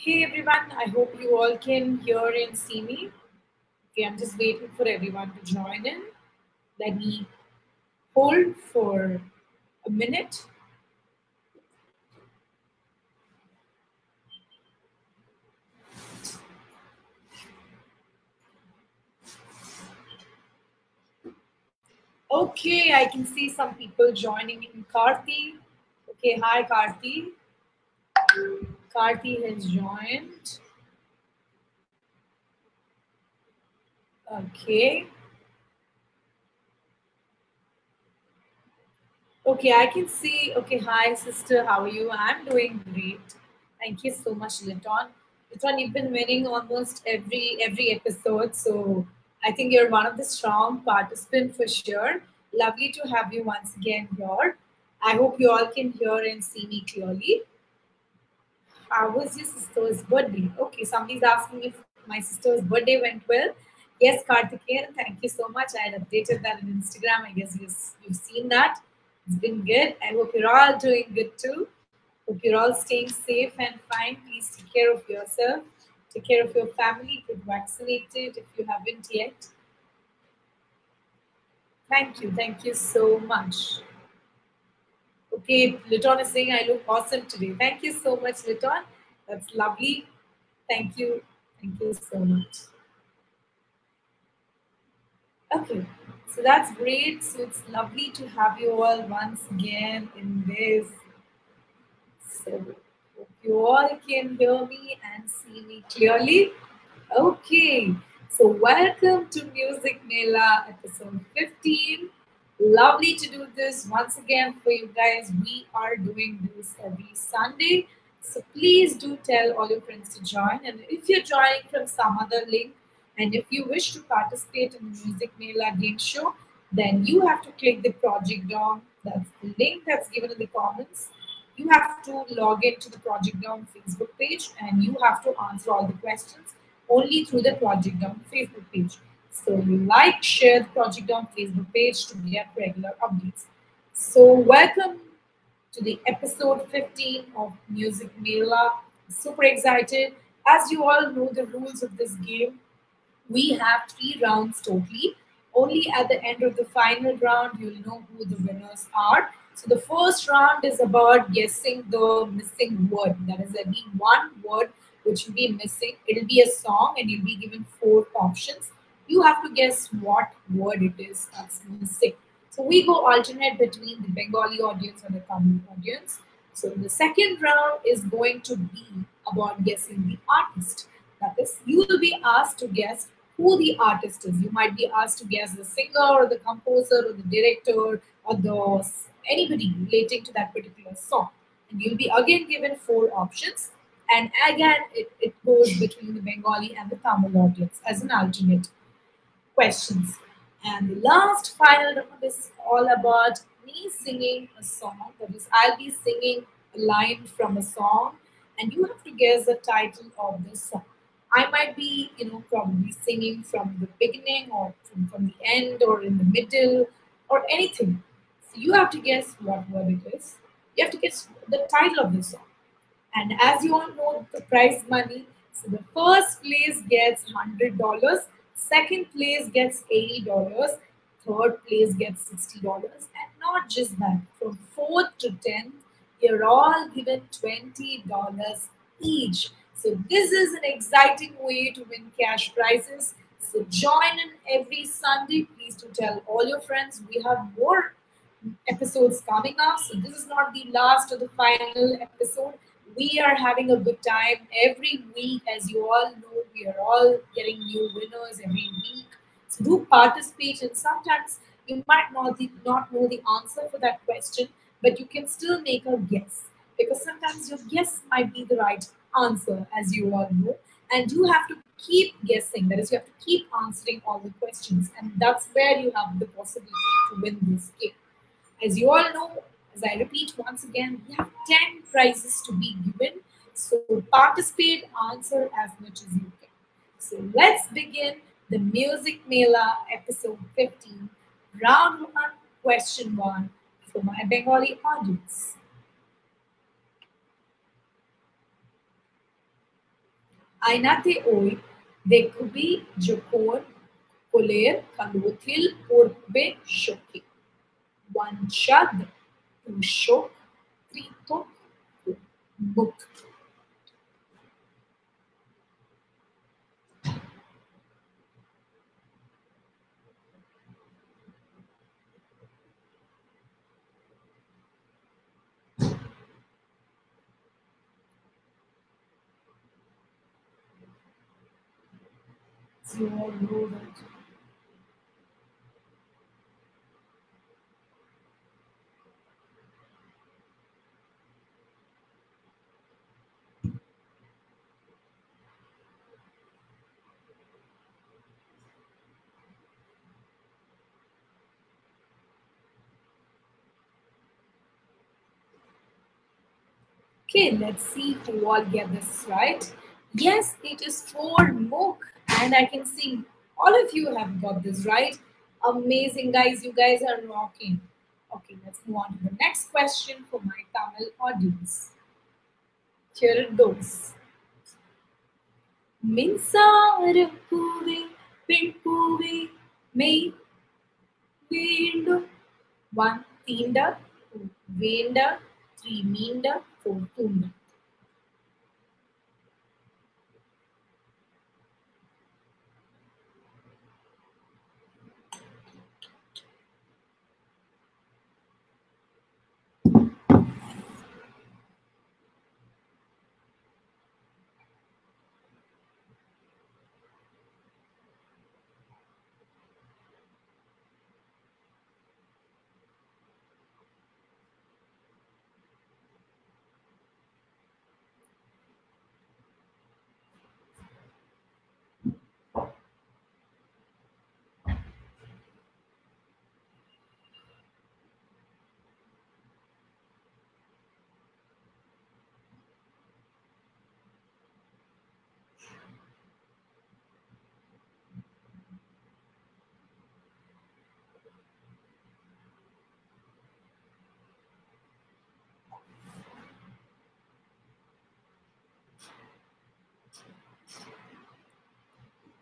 Hey everyone, I hope you all can hear and see me. Okay, I'm just waiting for everyone to join in. Let me hold for a minute. Okay, I can see some people joining in. Karthi. Okay, hi Karthi. Karthi has joined. Okay. Okay, I can see. Okay, hi sister, how are you? I'm doing great. Thank you so much, Liton. Liton, you've been winning almost every every episode, so I think you're one of the strong participants for sure. Lovely to have you once again here. I hope you all can hear and see me clearly. How was your sister's birthday? Okay, somebody's asking if my sister's birthday went well. Yes, Karthikeyan, thank you so much. I had updated that on Instagram. I guess you've, you've seen that. It's been good. I hope you're all doing good too. Hope you're all staying safe and fine. Please take care of yourself. Take care of your family. Get vaccinated if you haven't yet. Thank you. Thank you so much. Okay, Liton is saying I look awesome today. Thank you so much, Liton. That's lovely. Thank you. Thank you so much. Okay, so that's great. So it's lovely to have you all once again in this. So you all can hear me and see me clearly. Okay, so welcome to Music Mela episode 15 lovely to do this once again for you guys. We are doing this every Sunday. So please do tell all your friends to join. And if you're joining from some other link, and if you wish to participate in the Music Mela game show, then you have to click the Project Dorm. That's the link that's given in the comments. You have to log into the Project Dorm Facebook page and you have to answer all the questions only through the Project Dorm Facebook page. So like, share the Project Dorm Facebook page to get regular updates. So welcome to the episode 15 of Music Mela. Super excited. As you all know the rules of this game, we have three rounds totally. Only at the end of the final round, you'll know who the winners are. So the first round is about guessing the missing word. That is, be one word which will be missing. It'll be a song and you'll be given four options you have to guess what word it is that's. So we go alternate between the Bengali audience and the Tamil audience. So the second round is going to be about guessing the artist. That is, you will be asked to guess who the artist is. You might be asked to guess the singer or the composer or the director or the anybody relating to that particular song. And you'll be again given four options. And again, it, it goes between the Bengali and the Tamil audience as an alternate questions. And the last final round is all about me singing a song. That is, I'll be singing a line from a song, and you have to guess the title of this song. I might be, you know, probably singing from the beginning or from, from the end or in the middle or anything. So you have to guess what word it is. You have to guess the title of the song. And as you all know, the prize money. So the first place gets hundred dollars Second place gets $80. Third place gets $60. And not just that, from fourth to 10th, you're all given $20 each. So this is an exciting way to win cash prizes. So join in every Sunday. Please do tell all your friends. We have more episodes coming up. So this is not the last or the final episode we are having a good time every week. As you all know, we are all getting new winners every week. So do participate, and sometimes you might not, the, not know the answer for that question, but you can still make a guess because sometimes your guess might be the right answer, as you all know. And you have to keep guessing. That is, you have to keep answering all the questions, and that's where you have the possibility to win this game. As you all know, as I repeat once again, we have 10 prizes to be given. So participate, answer as much as you can. So let's begin the Music Mela episode 15, round one, question one for my Bengali audience. Ainate oi, dekubi jokor, koler, kalotil, orbe shoki. One shad, two shok, three tok, book. So you Okay, let's see who all get this right. Yes, it is for Mook, and I can see all of you have got this right. Amazing, guys. You guys are rocking. Okay, let's move on to the next question for my Tamil audience. Here it goes. மின்சார பூவே பெண் பூவே மெய் வேண்டும் one தீண்ட two வேண்ட three மீண்ட Full.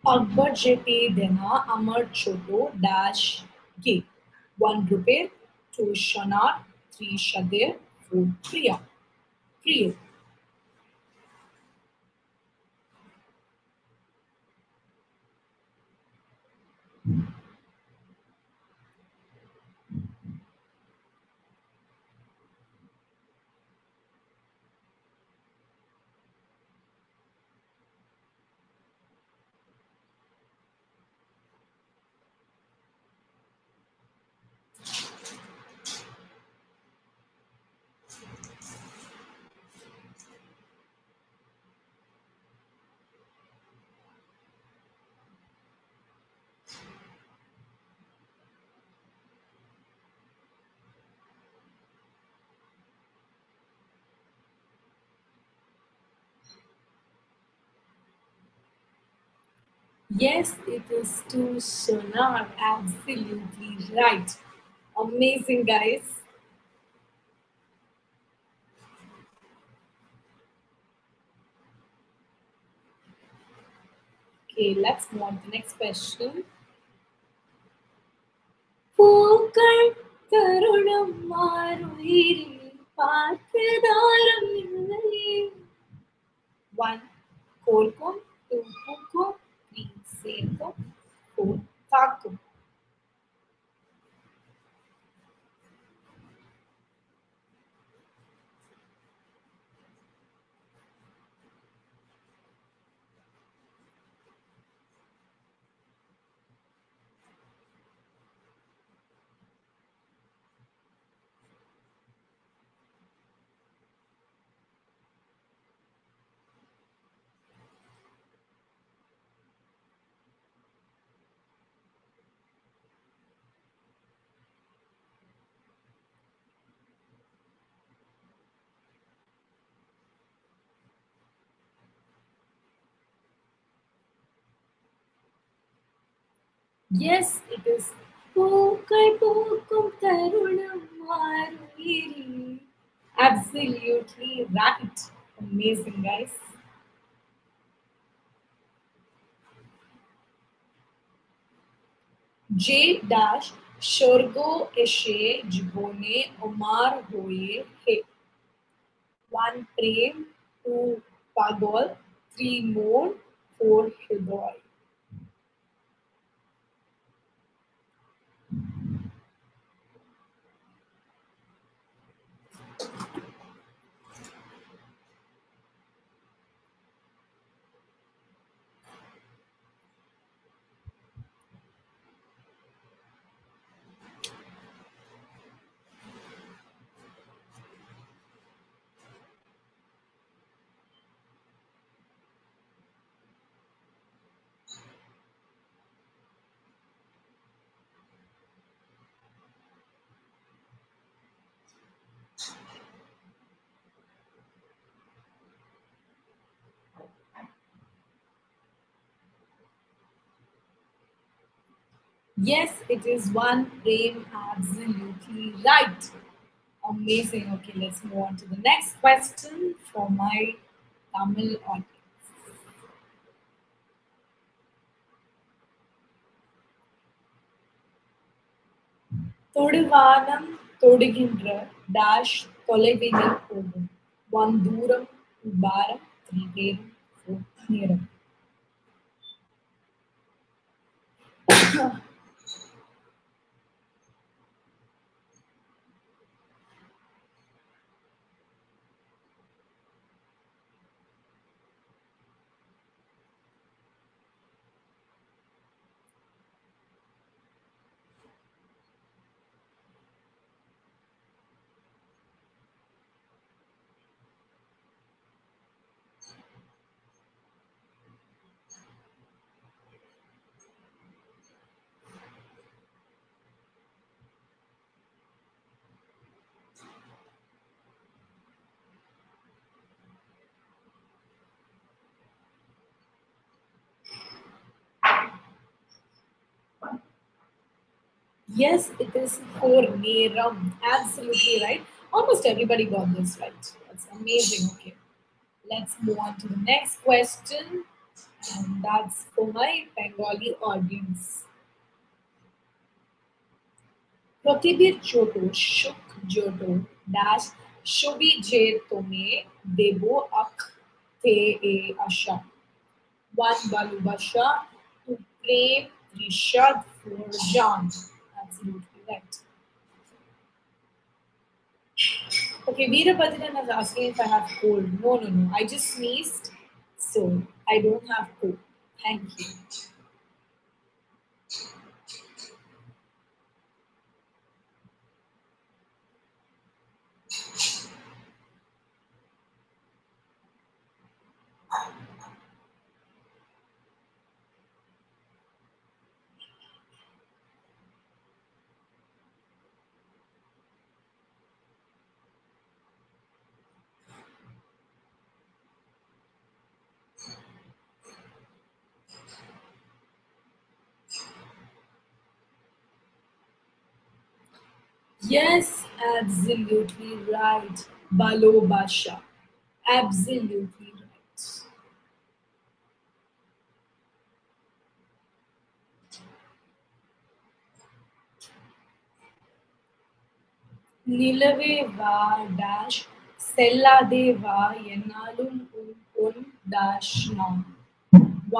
Akbar जेते देना अमर छोटो डैश के वन रुपये टू शनार, थ्री शदे फोर प्रिया। प्रिय। Yes, it is to sonar. Absolutely right. Amazing, guys. Okay, let's move on to the next question. பூக்கள் கருணம் மாறுயிரில் பார்க்கதாரம் இல்லை ஒன் கோர்க்கும் டூ பூக்கும் seco o vácuo. Yes, it is. Pookai Pookkum Karunam Absolutely right. Amazing, guys. J dash Shorgo Eshe Jibone Omar Hoye He. One frame, two Pagol, three more, four Hidoi. Yes, it is one frame. Absolutely right. Amazing. Okay, let's move on to the next question for my Tamil audience. Thoduvanam தொடுகின்ற dash தொலைவினில் போகும் one தூரம் பாரம் three பேரும் நேரம் Yes, it is for Neram. Absolutely right. Almost everybody got this right. That's amazing. Okay. Let's move on to the next question. And that's for my Bengali audience. প্রতিবির ছোট সুখ জোট dash ছবি যে তুমি দেব আখ তে এ আশা ওয়ান ভালোবাসা টু প্রেম Rishad four জান absolutely right. Okay, Veerabhadran is asking if I have cold. No, no, no. I just sneezed, so I don't have cold. Thank you. Yes, absolutely right. Balo Basha. Absolutely right. நிலவே வா dash செல்லாதே வா என்னாலும் உன் பொன் dash நாம்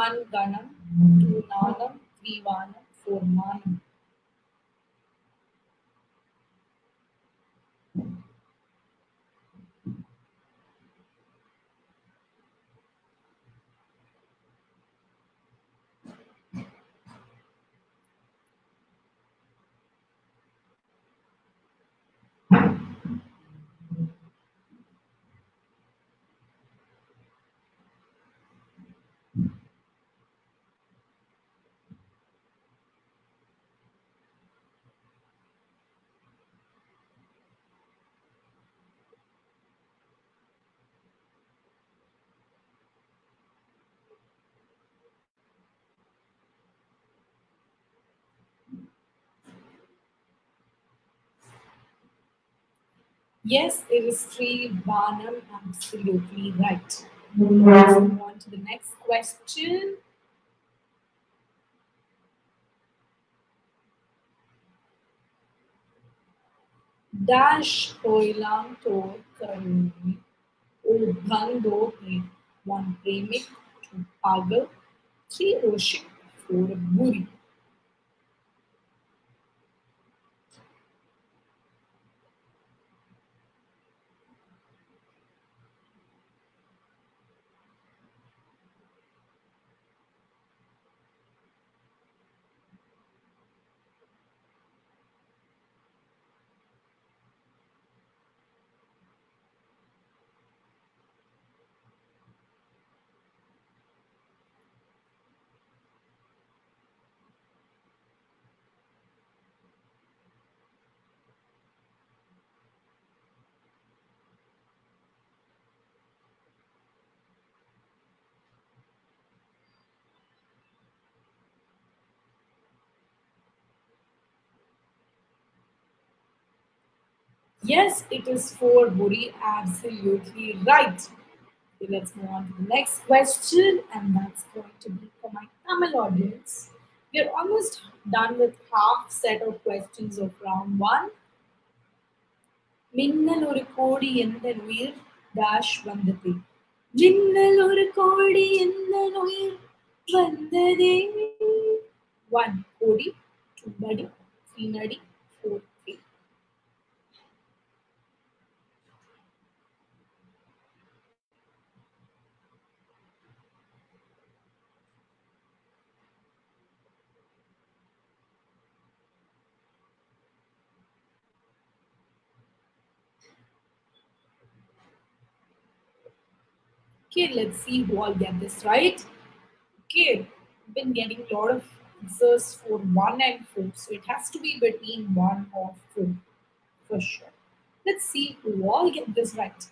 one கணம் two நாணம் three வானம் four மானம் Yes, it is three. Barnum, absolutely right. Let's move on to the next question. Dash Koilam Tor Karuni Ubhango One Premik, Two Pagal, Three Roshik, Four Buri. Yes, it is for Buri. Absolutely right. Okay, let's move on to the next question, and that's going to be for my Tamil audience. We're almost done with half set of questions of round one. மின்னல் ஒரு கோடி எந்த உயிர் dash வந்தது மின்னல் ஒரு கோடி எந்த உயிர் வந்ததே ஒன் கோடி டூ நடி த்ரீ நடி Okay, let's see who all get this right. Okay, been getting a lot of answers for one and four, so it has to be between one or four for sure. Let's see who all get this right.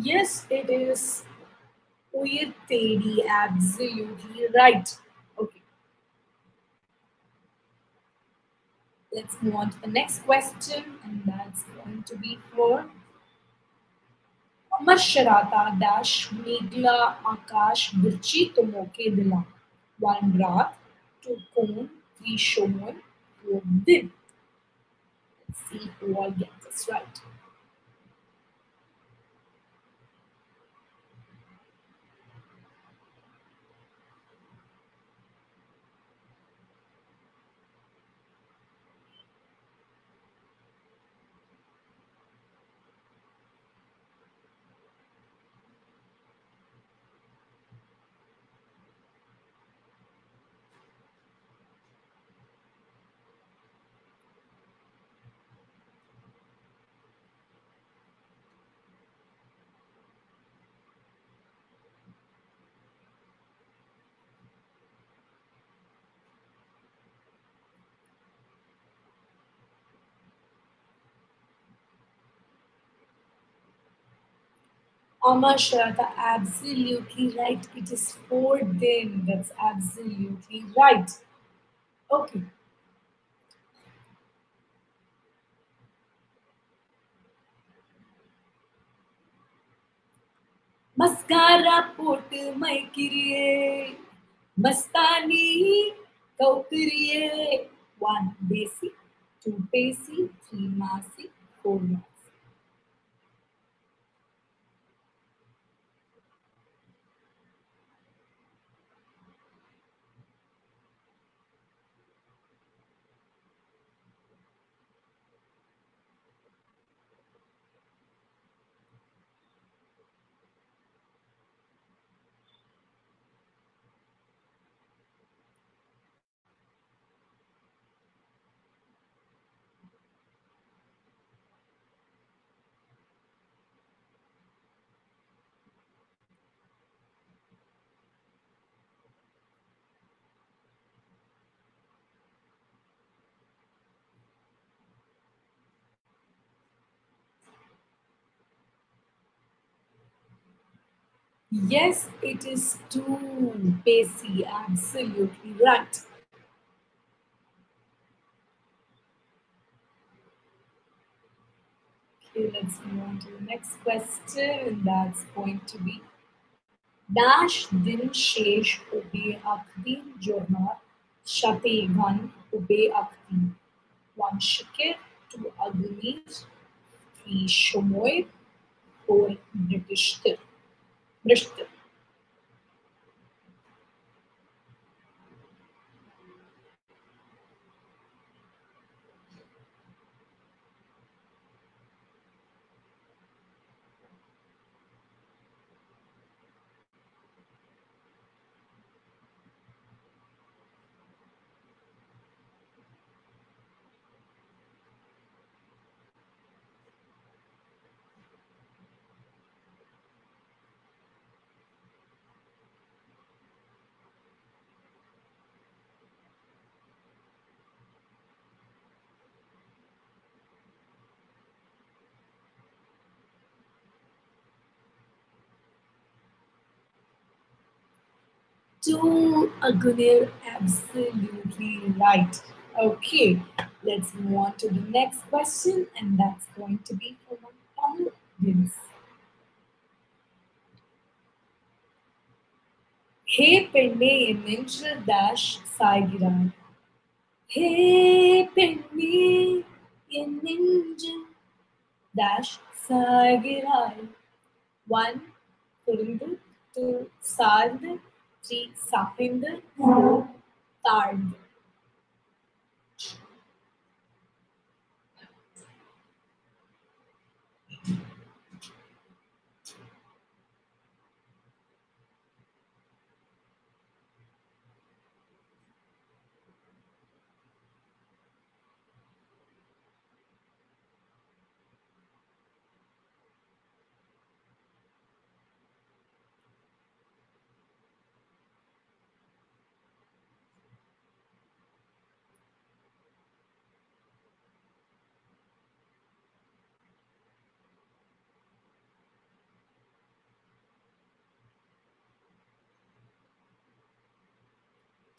Yes, it is Uyir Tedi, absolutely right. Okay. Let's move on to the next question, and that's going to be for Amar Sharata dash Megla Akash Birchi Tomoke Dila. One Raat, two Kon, three Shomon, four Din. See who all get this right. Amar Sharata, absolutely right. It is four din. That's absolutely right. Okay. Mascara போட்டு மைக்கிறியே Mastani கௌக்கிரியே one பேசி two பேசி three மாசி four மாசி Yes, it is too pacey. Absolutely right. Okay, let's move on to the next question, that's going to be Dash din shesh ube akdi jornar shate gun ube akdi. One shikir, two agnis, three shomoy, four. Brishtir. para Two Agunir, absolutely right. Okay, let's move on to the next question, and that's going to be from Tom Vince. ஹே பெண்ணே என் நெஞ்சில் dash சாய்கிறாய் ஹே பெண்ணே என் நெஞ்சில் dash சாய்கிறாய் one குறுந்து two சார்ந்து three सापेंद्र तार्ड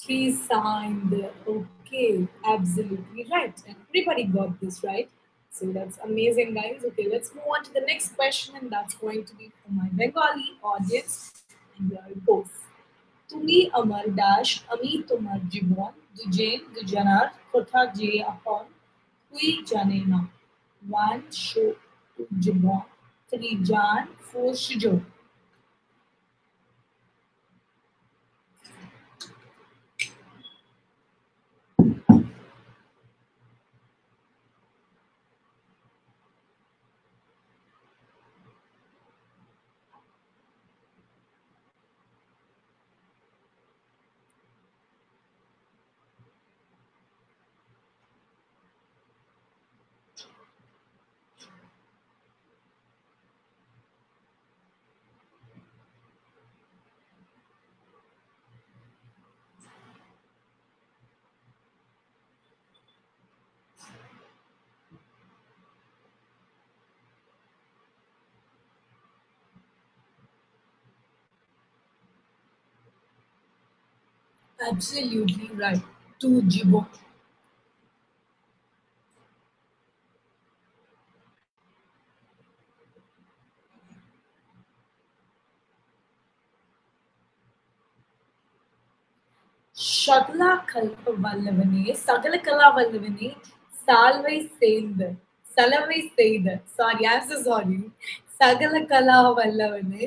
He signed. Okay, absolutely right. And everybody got this right. So that's amazing, guys. Okay, let's move on to the next question, and that's going to be for my Bengali audience. And here are both তুমি আমার দাস আমি তোমার জীবন দুজেন দুজনার কথা যে আপন তুই জানে না ওয়ান শো জীবন থ্রি জান ফোর সুযোগ Absolutely right. To Jibon. சகலா கல்ப வல்லவனே சகல கலா வல்லவனே சால்வை சேர்ந்து சலவை செய்த சாரி ஆம் சாரி சகல கலா வல்லவனே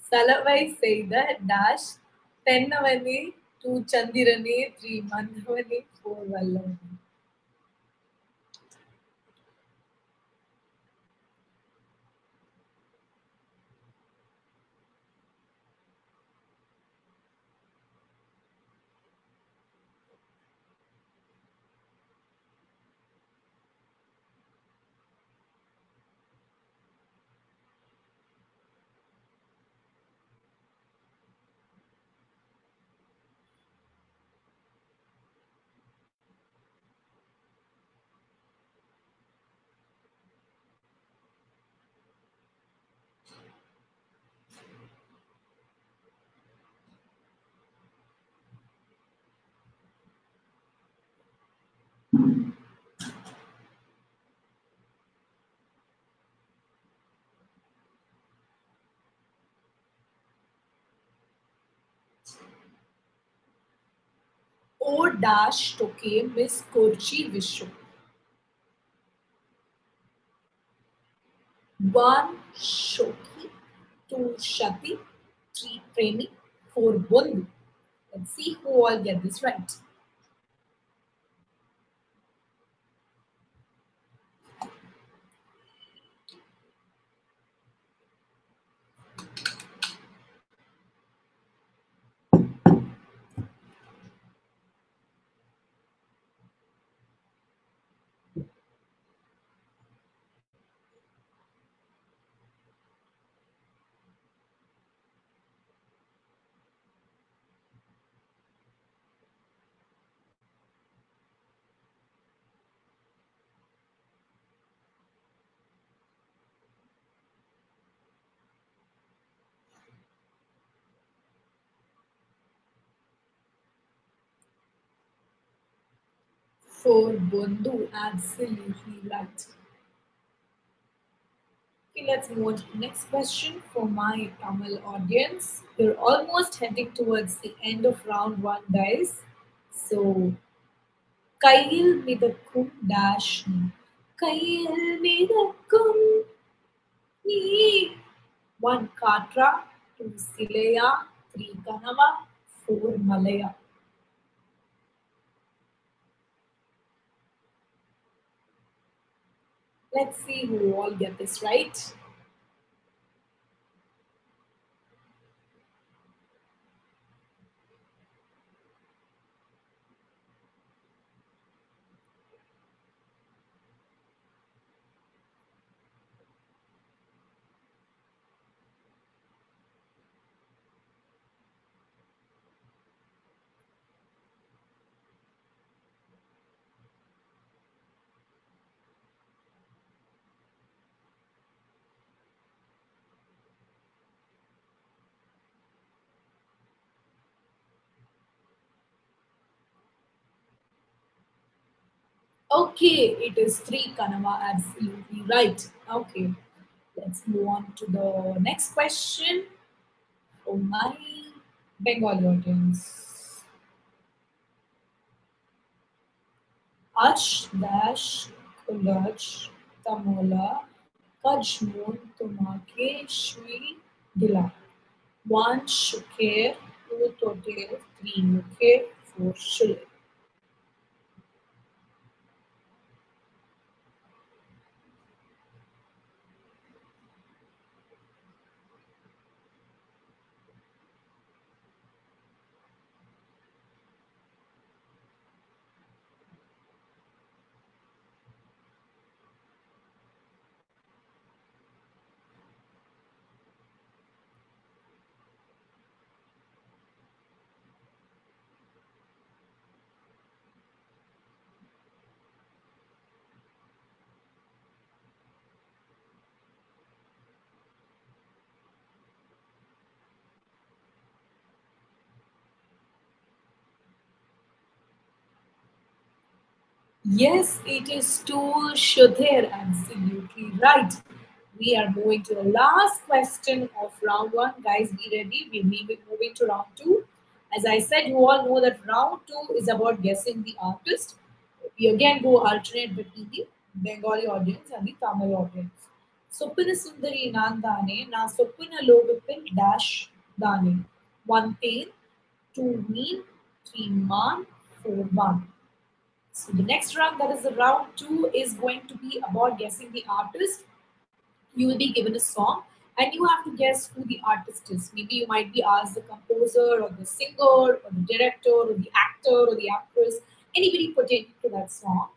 சலவை செய்த டாஷ் தென்னவனே टू चंदिरनी थ्री मंधवनी फोर वल्लभनी O dash to K Miss Kurchi Vishu. One Shoki, two Shati, three Premi, four Bundu. Let's see who all get this right. for Bondu. Absolutely right. Okay, let's move on to the next question for my Tamil audience. We're almost heading towards the end of round one, guys. So, கையில் மிதக்கும் dash கையில் மிதக்கும் நீ one காற்றா two சிலையா three கனவா four மலையா Let's see who all get this right. Okay, it is three Kanava, absolutely right. Okay, let's move on to the next question for my Bengali audience. Ash dash kulaj tamola kajmun tumake shui dila. One shuker, two totel, three muke, four shule. Yes, it is to Sudhir. Absolutely right. We are moving to the last question of round one. Guys, be ready. We may be moving to round two. As I said, you all know that round two is about guessing the artist. We again go alternate between the Bengali audience and the Tamil audience. Supina Sundari Nandane, Na Supina Lovipin Dash Dane. One pain, two mean, three man, four man so the next round, that is the round two, is going to be about guessing the artist. You will be given a song and you have to guess who the artist is. Maybe you might be asked the composer or the singer or the director or the actor or the actress, anybody pertaining to that song.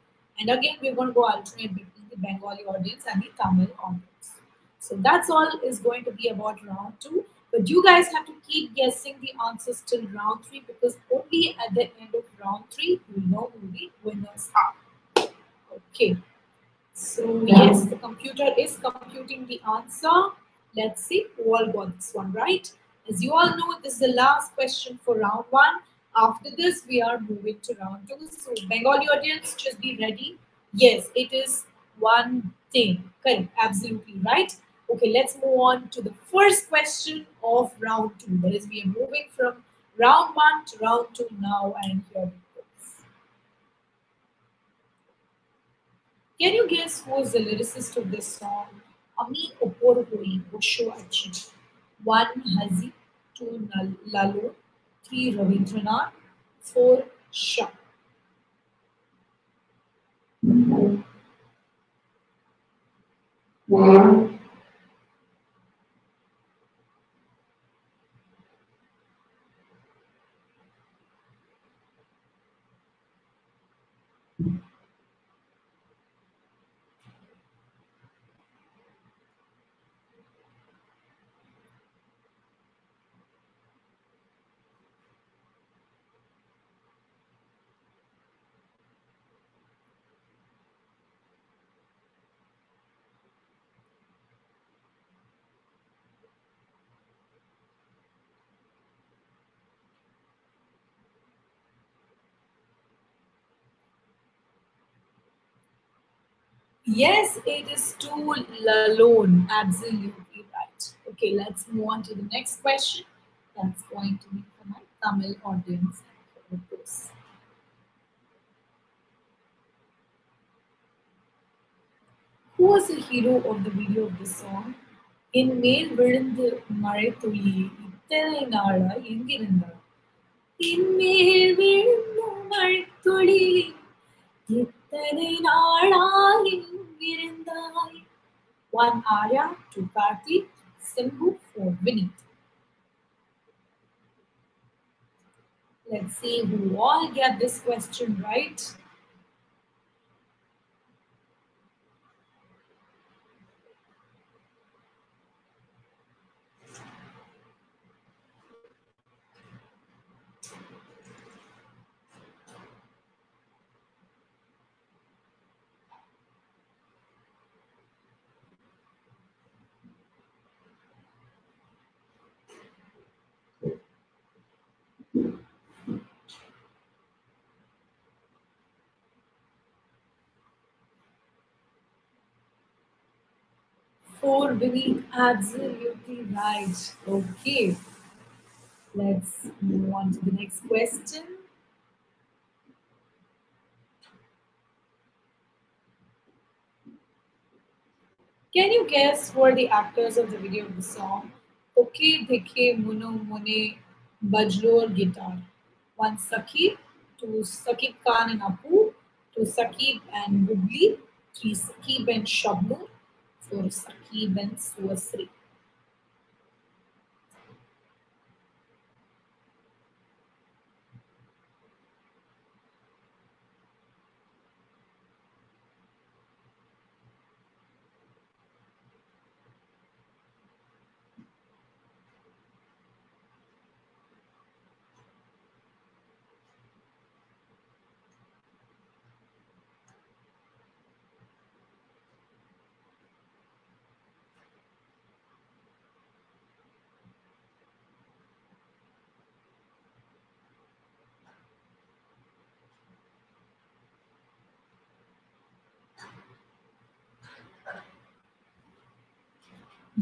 And again, we're going to go alternate between the Bengali audience and the Tamil audience. So that's all is going to be about round two. But you guys have to keep guessing the answers till round three because only at the end of round three you know who the winners are. Okay. So yes, the computer is computing the answer. Let's see who all got this one right. As you all know, this is the last question for round one. After this, we are moving to round two. So Bengali audience, just be ready. Yes, it is one thing. Correct. Absolutely right. Okay, let's move on to the first question of round two. That is, we are moving from round one to round two now, and here it goes. Can you guess who is the lyricist of this song? Ami Oporhoi Osho Achi. One Hazi, two Lalo, three Ravindranath, four Shah. One. Yes, it is too alone. Absolutely right. Okay, let's move on to the next question. That's going to be for my Tamil audience. Who was the hero of the video of the song? என் மேல் விழுந்து மழை துளி இத்தனை நாளா எங்கிருந்தார் என் மேல் விழுந்து மழை துளி இத்தனை நாளா எங்கிருந்தாய் One Arya, two Karthi, Simbu, four Vineet. Let's see who all get this question right. Four Vineet, absolutely right. Okay. Let's move on to the next question. Can you guess who are the actors of the video of the song? Okay, Dekhe, Muno, Mune, Bajlor, Guitar. One Sakib, two Sakib Khan and Apu, two Sakib and Bubli, three Sakib and Shabnur, four Sakib and Suasri.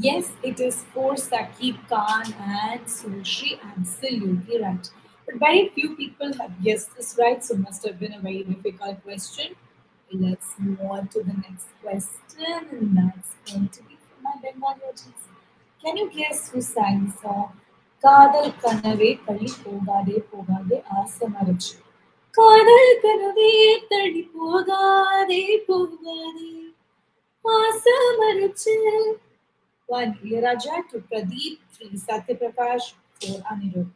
Yes, it is for Sakib Khan and Sushi. Absolutely right. But very few people have guessed this right, so must have been a very difficult question. Let's move on to the next question, and that's going to be from my Bengali audience. Can you guess who sang the song? காதல் கனவே தள்ளி போகாதே போகாதே ஆசை மறைச்சு காதல் கனவே தள்ளி போகாதே போகாதே ஆசை மறைச்சு one Ilayaraja, two Pradeep, three Satyaprakash, four Anirudh.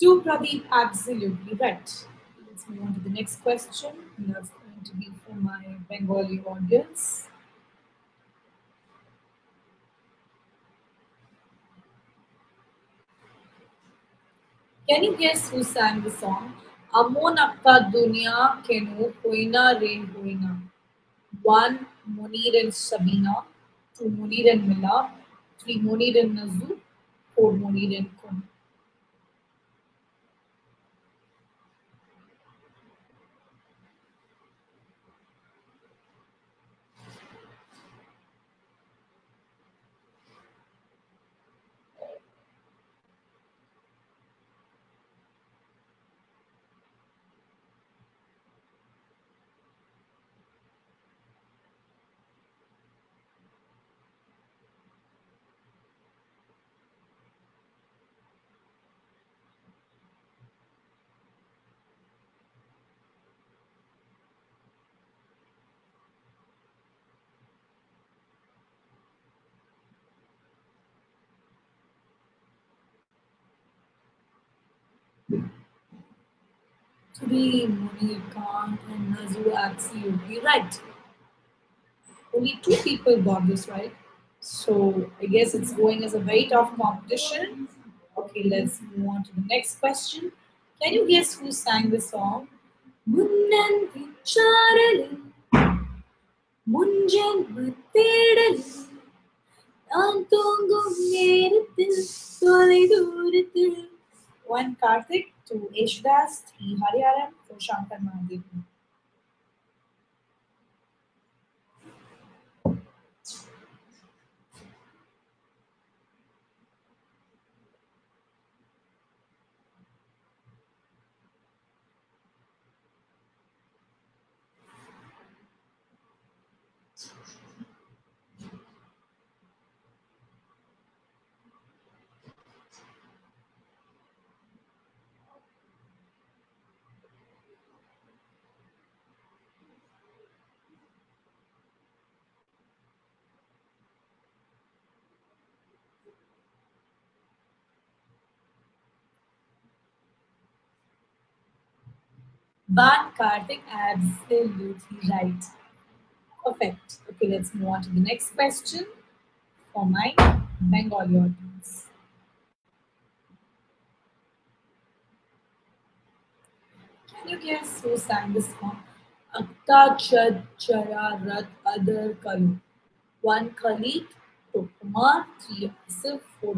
to Pradeep, absolutely right. Let's move on to the next question. And that's going to be for my Bengali audience. Can you guess who sang the song? Amon Akka Dunya Kenu Koina Re Hoina. One, Munir and Sabina; Two, Munir and Mila. Three, Munir and Nazu. Four, Munir and Kun. Three, Munir Khan and Nazu absolutely right. Only two people got this right. So I guess it's going as a very tough competition. Okay, let's move on to the next question. Can you guess who sang the song? முன்னன் விச்சாரலில் முன்ஜென்ம தேடலில் நான் தூங்கும் நேரத்தில் தொலை தூரத்தில் One Karthik, two Eshdas, three Hariharan, four Shankar Mahadev. Ban Karthik, absolutely right. Perfect. Okay, let's move on to the next question for my Bengali audience. Can you guess who sang this song? Akta Chad Chara Rat Adar Kalu. One Khalid, two Kumar, three Asif, four.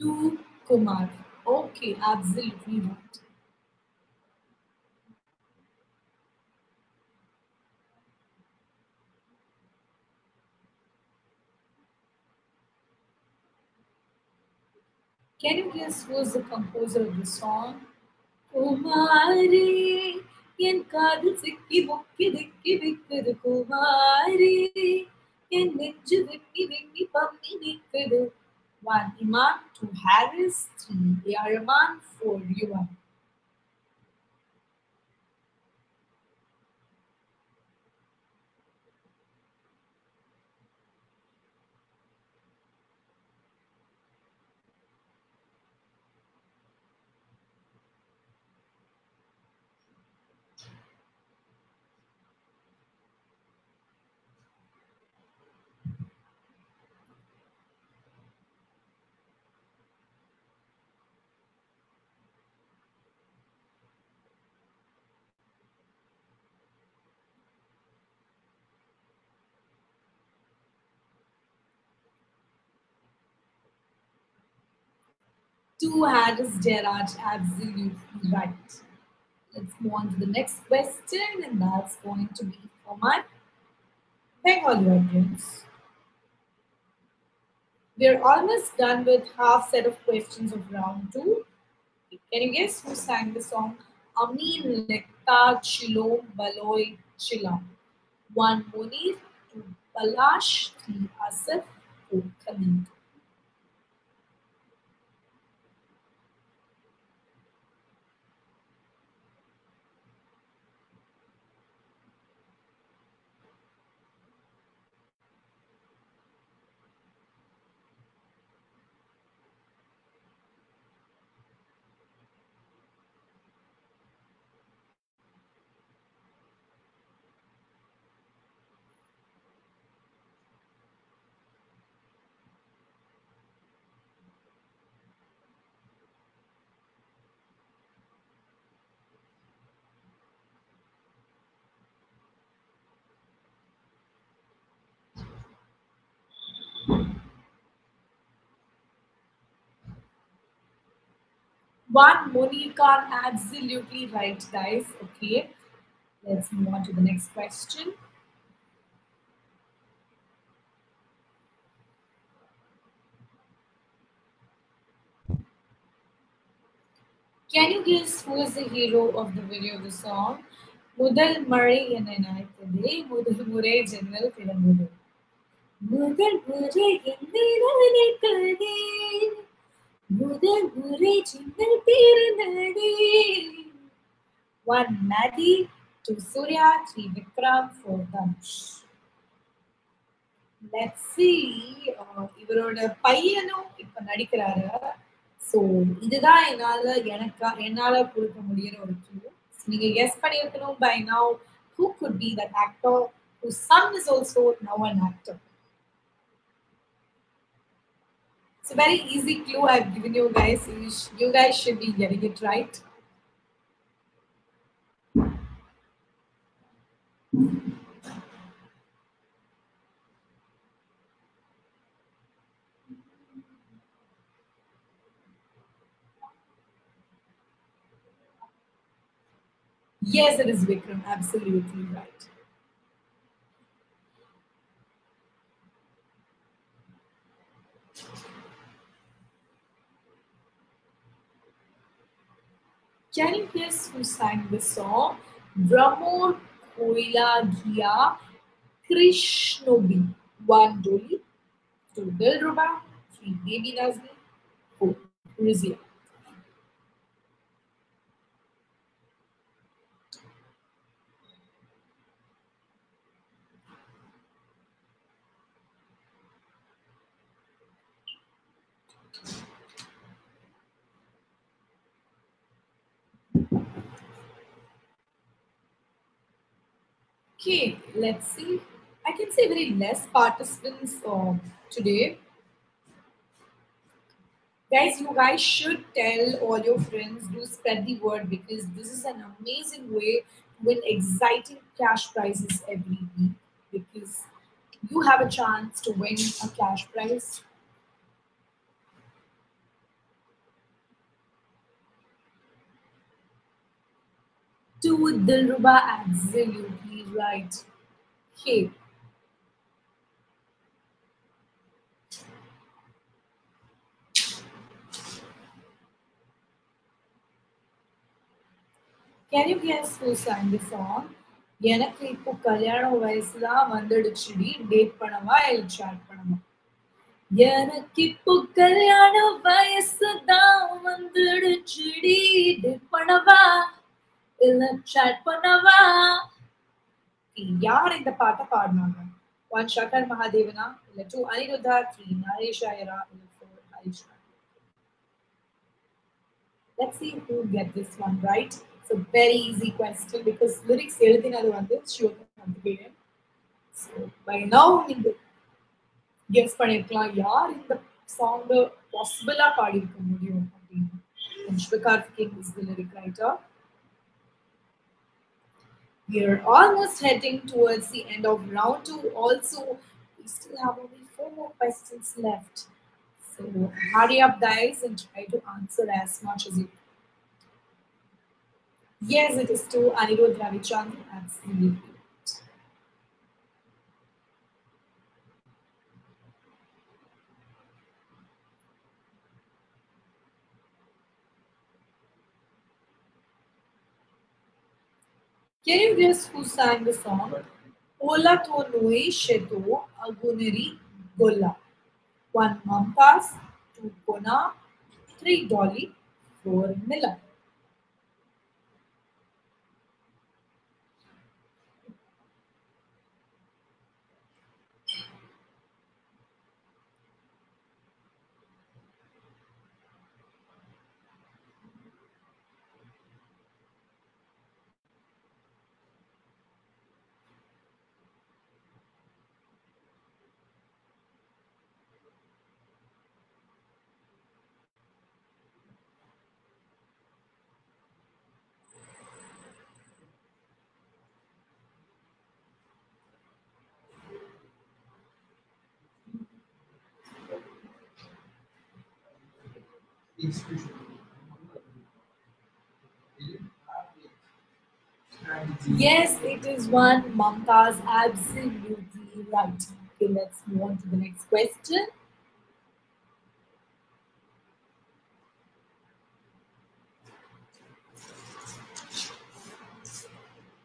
to Kumar. Okay, absolutely right. Can you guess who is the composer of the song? Kumari, என் காதில் சிக்கி முக்கி திக்கி விக்குது குமாரி என் நெஞ்சு வெட்டி வெட்டி பம்மி 1. Imman. 2. Harris. 3. Yariman. 4. Yuvan. Yuvan. had Harris Jayaraj, absolutely right. Let's move on to the next question, and that's going to be for my Bengali audience. We're almost done with half set of questions of round two. Can you guess who sang the song? Amin Lekta Chilom Baloy Chilam. One Munir, two Balash, three Asif, four Khalid. One Munir Khan, absolutely right, guys. Okay, let's move on to the next question. Can you guess who is the hero of the video of the song? முதல் மழை என நினைத்ததே முதல் முறை ஜன்னல் திறந்தது முதல் முறை என்னை நினைத்ததே முதல் முறை சின்னல் பிறந்ததே ஒன் நதி two Suriya three Vikram four Dhanush let's see இவரோட பையனும் இப்ப நடிக்கிறாரு. ஸோ இதுதான் என்னால் எனக்கு என்னால கொடுக்க முடியிற ஒரு கியூ நீங்க கெஸ் பண்ணியிருக்கணும் by now who could be that actor who son is also now an actor It's a very easy clue I've given you guys. You, guys should be getting it right. Yes, it is Vikram. Absolutely right. Can you who sang the song? Brahmor Koila Gia Krishnobi. One Doli, two Dilruba, three Baby Naznin, four Rizia. Okay, let's see. I can say very less participants um, today. Guys, you guys should tell all your friends, do spread the word because this is an amazing way to win exciting cash prizes every week because you have a chance to win a cash prize. To Dilruba, absolutely right. Okay. Can you guess who sang the song? எனக்கு இப்போ கல்யாண வயசுலாம் வந்துடுச்சுடி date பண்ணவா இல்ல chat பண்ணவா எனக்கு இப்போ கல்யாண வயசு தான் வந்துடுச்சுடி டேட் பண்ணவா இல்ல பண்ணவா? யார் இந்த பாட்டை பாடினாங்க? ஒன் சங்கர் மகாதேவனா இல்ல டூ அனிருத்தா த்ரீ நரேஷ் ஐயரா இல்ல four Harish Let's see who get this one right. It's a very easy question because lyrics எழுதினது வந்து சிவகார்த்திகேயன் So by now நீங்க கெஸ் பண்ணிருக்கலாம் யார் இந்த சாங் பாசிபிளா பாடியிருக்க முடியும் அப்படின்னு. Sivakarthikeyan the lyric writer writer. We're almost heading towards the end of round two. Also, we still have only four more questions left. So hurry up, guys, and try to answer as much as you can. Yes, it is to Anirudh Ravichandran. Absolutely. Can you who sang the song? Ola to Nui Sheto aguneri Gola. One mampas, two Kona, three Dolly, four institution Yes, it is one. Mamta's absolutely right. Okay, let's move on to the next question.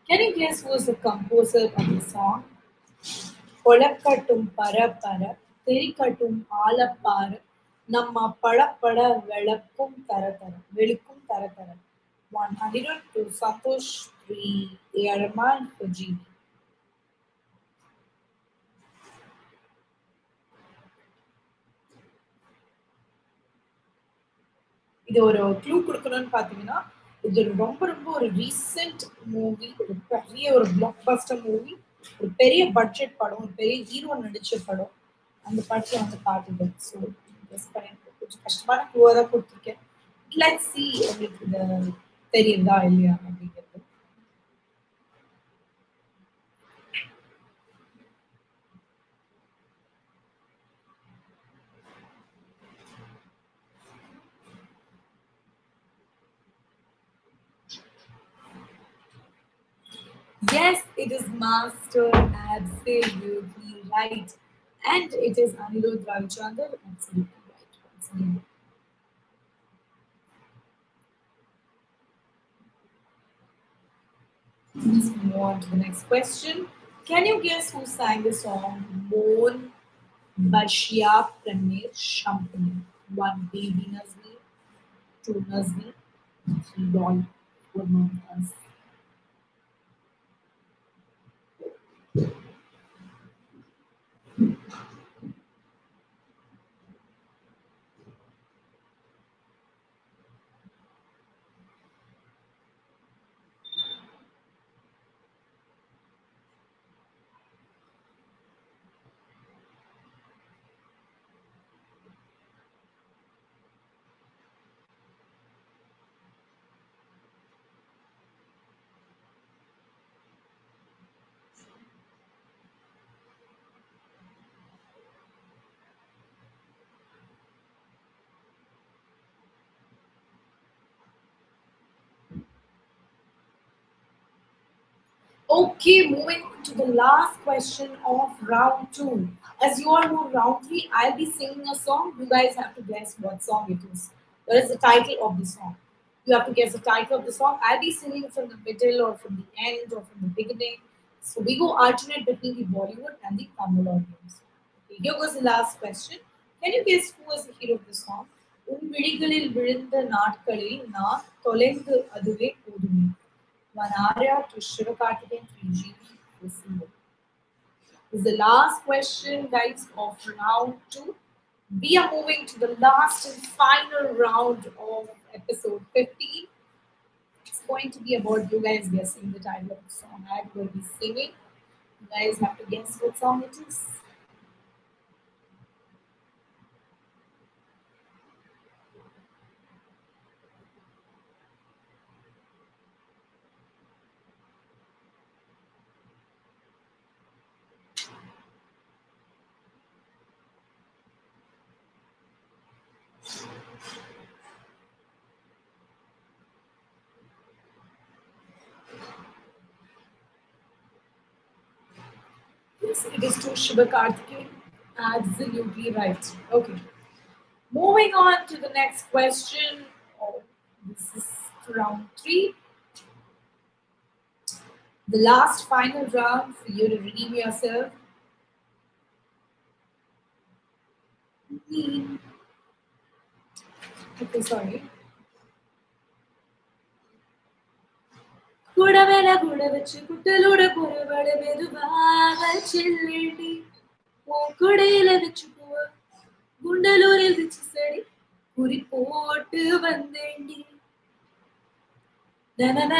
Can you guess who is the composer of the song? Olakkatum para para, terikkatum alappara, நம்ம பழப்பட வெளக்கும் தர தரம் வெளுக்கும் தர தரம் one hundred two Santhosh three ஏழமான் இது ஒரு clue கொடுக்கணும்னு பார்த்தீங்கன்னா இது ரொம்ப ரொம்ப ஒரு ரீசெண்ட் மூவி ஒரு பெரிய ஒரு பிளாக் பஸ்டர் மூவி ஒரு பெரிய பட்ஜெட் படம் ஒரு பெரிய ஹீரோ நடிச்ச படம். அந்த படத்தை வந்து பாட்டுது ஸோ கெஸ் பண்ணி கொஞ்சம் கஷ்டமான க்ளூவாக தான் கொடுத்துருக்கேன் லெட் சி உங்களுக்கு இது தெரியுதா இல்லையா அப்படிங்கிறது Yes, it is master, absolutely right. And it is Anirudh Ravichandran, absolutely Let's move on to the next question. Can you guess who sang the song Mon Bashia Pranir Shampani? One baby Nazmi, two Nazmi, three doll, four Mamtas. Okay, moving to the last question of round two. As you all know, round three, I'll be singing a song. You guys have to guess what song it is. What is the title of the song? You have to guess the title of the song. I'll be singing from the middle or from the end or from the beginning. So we go alternate between the Bollywood and the Tamil audience. Okay, here goes the last question. Can you guess who was the hero of the song? உன் விழிகளில் விழுந்த நாட்களில் நான் தொலைந்து அதுவே போதுமே one Arya to Shivakarthikeyan to Kusumo. This is the last question, guys, of round two. We are moving to the last and final round of episode 15. It's going to be about you guys guessing the title of the song I will be singing. You guys have to guess what song it is. It is to Shiva Karthikeyan. Absolutely right. Okay. Moving on to the next question. Oh, this is round three. The last final round for you to redeem yourself. Hmm. Okay, sorry. కూడవేళ కూడవచ్చు కుట్టలూడ పొరబడ మెదువాగా చెల్లెండి கூடையில வச்சுக்குவ குண்டலூரில் வச்சு செடி குறி போட்டு வந்தேண்டி நன்னா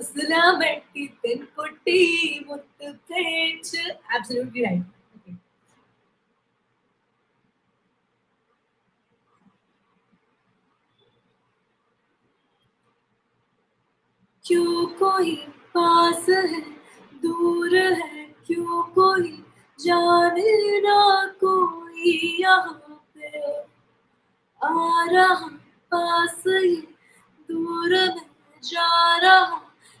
ఉసులాబట్టి తెన్కొట్టి ముత్తు పేర్చు क्यों कोई पास है, दूर है? क्यों कोई जाने ना कोई यहाँ पे? आ रहा पास ही, दूर में जा रहा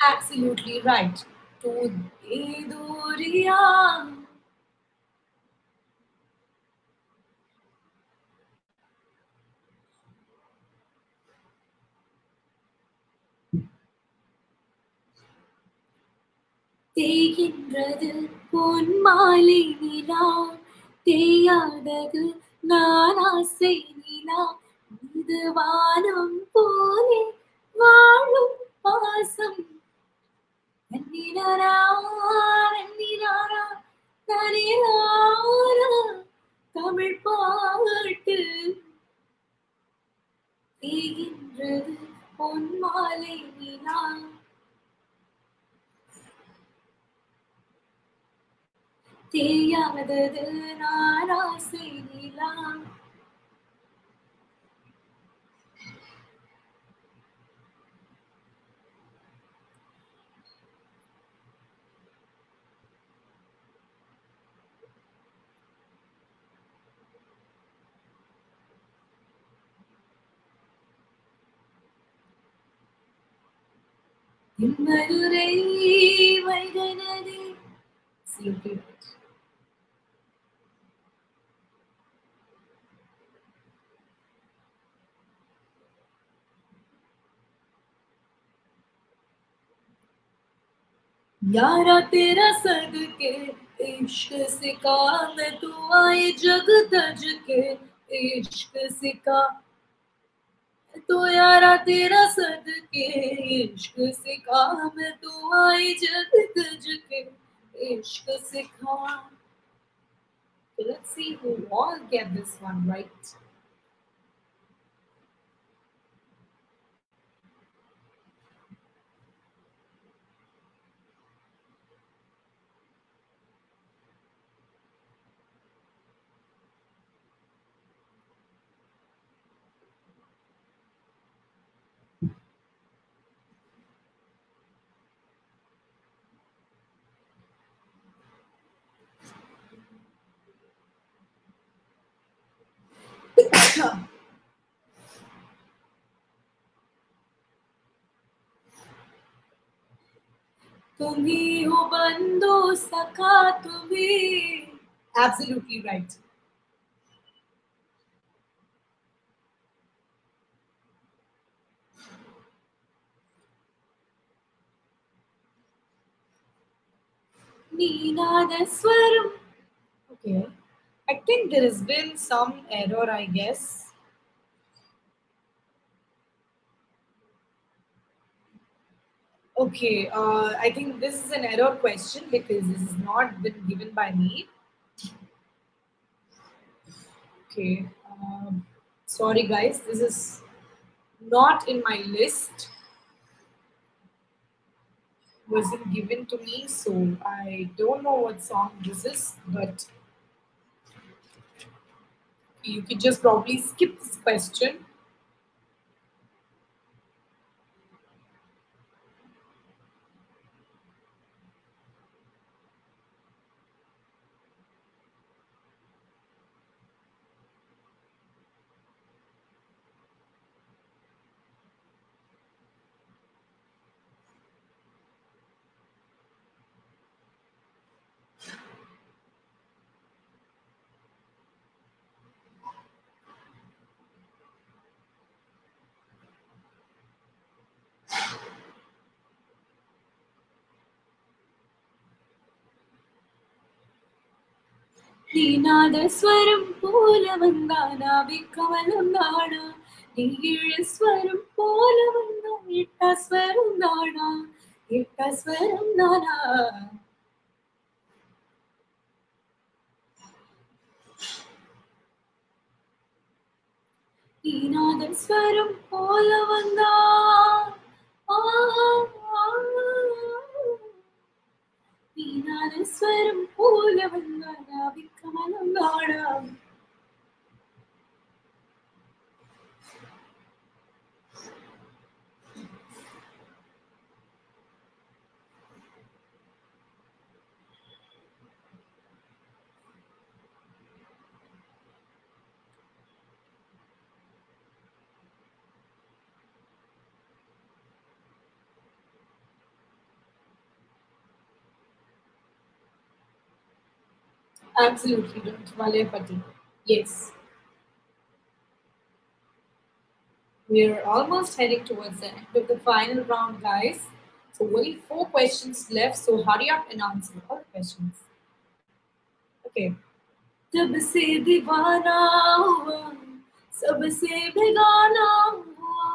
absolutely right. To Duriya. தேய்கின்றது பொன் மாலை நிலா தேயாதது நான் ஆசை நிலா இது வானம் போலே வாழும் பாசம் தமிழ் பாட்டு தேகின்றது பொன் மாலை நிலா தேயாதது நான் ஆசை நிலா. Madurai வைகனதி Absolutely right. यारा तेरा सदके इश्क सिखा मैं तू आए जग तज के इश्क सिखा तो यारा तेरा सदके इश्क सिखा मैं तू आए जग तज के इश्क सिखा So let's see who all get this one right. absolutely right Ninadaswaram. Okay. I think there has been some error, I guess. Okay, uh, I think this is an error question because this has not been given by me. Okay, um, sorry guys, this is not in my list. Wasn't given to me, so I don't know what song this is, but you can just probably skip this question. നീനാദസ്വരം പോലെ വന്നാനാവിക്കമലം നാണ നീഴസ്വരം പോലെ വന്ന ഇട്ടസ്വരം നാണ ഇട്ടസ്വരം നാണ നീനാദസ്വരം പോലെ വന്നാ ആ, ശ്രീനാഥൻ സ്വരം പൂലവൻ നാവിക്കമലം Absolutely, don't Valepati. Yes. We're almost heading towards the end of the final round, guys. So only four questions left, so hurry up and answer all the questions. Okay. जब से दीवाना हुआ सबसे बेगाना हुआ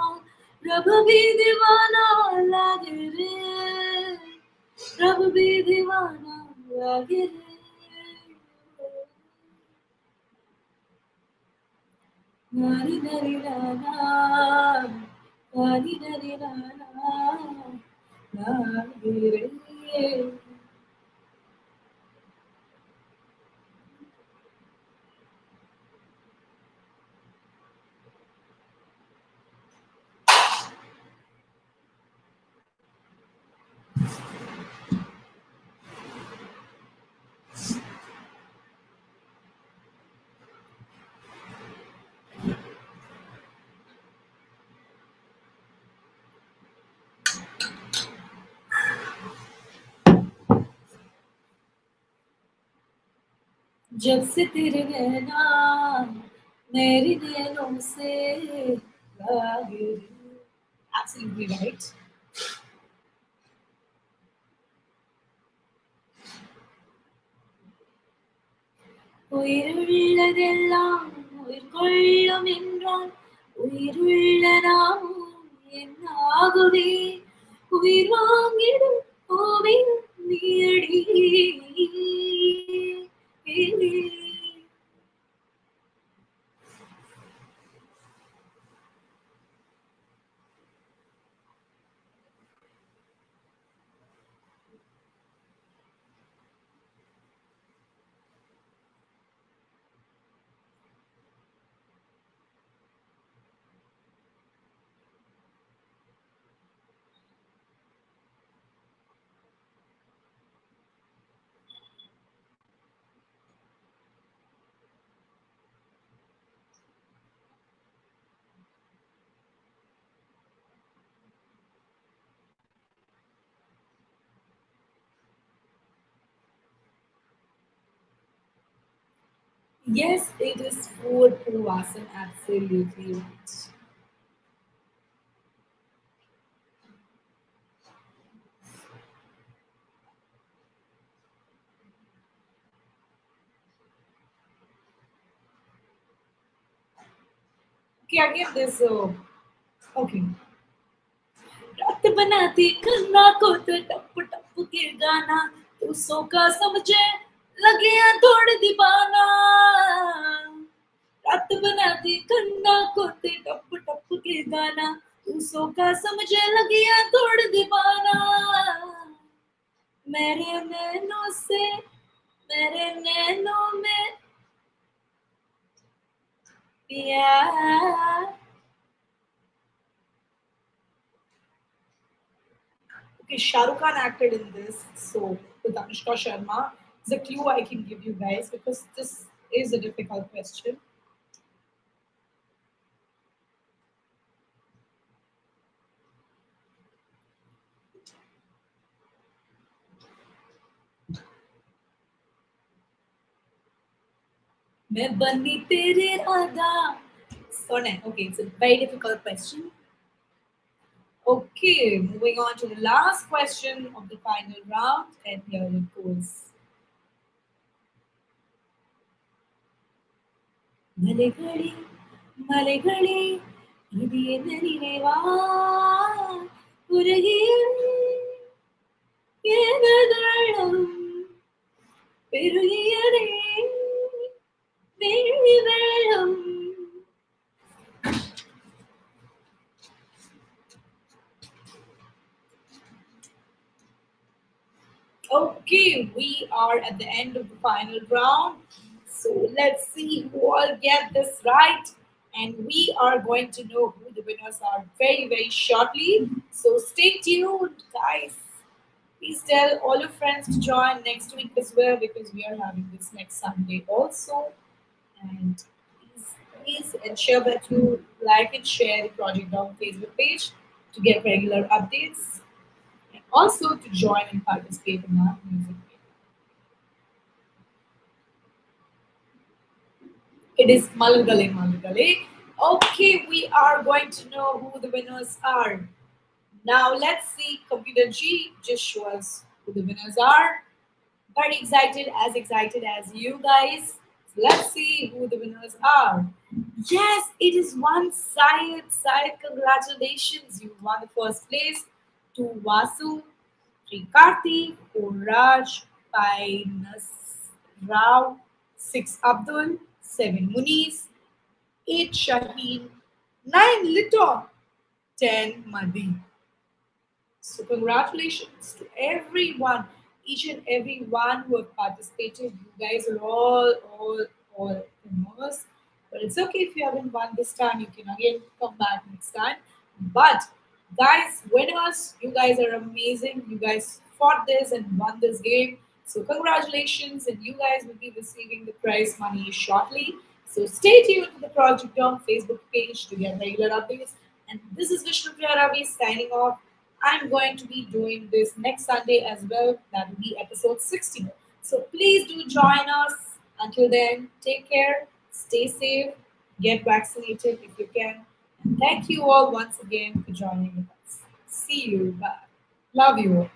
रब भी दीवाना लागे रे रब भी दीवाना लागे रे ஹரிதரிலானா जब से तेरे नैना मेरी नैनों से लागे रे Absolutely right. உயிருள்ளதெல்லாம் உயிர் கொள்ளும் என்றால் உயிருள்ள நாமும் என்னாகுவே உயிர் வாங்கிடும் கோவில் Needi believe. Yes, it is for Purvasan, absolutely right. Okay, I give this, uh, okay. रात बनाती करना को तो टप टप के गाना तू सो का समझे लगे थोड़ दीवाना रात बनाती करना को तो टप टप के गाना तू सो का समझे लगे थोड़ दीवाना मेरे नैनों से मेरे नैनों में प्यार Okay, Shah Rukh Khan acted in this, so with Anushka Sharma. It's a clue I can give you guys because this is a difficult question. मैं बनी तेरे Radha Sonnet. Okay, it's a very difficult question. Okay, moving on to the last question of the final round, and here it goes. மலைகளே மலைகளே இது என்ன நினைவா உலகின் எதிர்களும் பெருகியதே வெள்ளி வெள்ளம் Okay, we are at the end of the final round. So let's see who all get this right. And we are going to know who the winners are very, very shortly. So stay tuned, guys. Please tell all your friends to join next week as well because we are having this next Sunday also. And please, please ensure that you like and share the Project Dorm Facebook page to get regular updates and also to join and participate in our music. It is Malgale Malgale. Okay, we are going to know who the winners are. Now let's see Computer G just show us who the winners are. Very excited, as excited as you guys. So let's see who the winners are. Yes, it is one Syed. Syed, congratulations. You won the first place. Two Vasu, three Karthi, four Raj, five Nas Rao, six Abdul, seven Munis, eight Shaheen, nine Lito, ten Madi. So congratulations to everyone, each and every one who have participated. You guys are all, all, all famous. But it's okay if you haven't won this time. You can again come back next time. But guys, winners, you guys are amazing. You guys fought this and won this game. So congratulations, and you guys will be receiving the prize money shortly. So stay tuned to the Project Dorm Facebook page to get regular updates. And this is Vishnupriya Ravi signing off. I'm going to be doing this next Sunday as well. That will be episode 60. So please do join us. Until then, take care, stay safe, get vaccinated if you can. And thank you all once again for joining us. See you. Bye. Love you.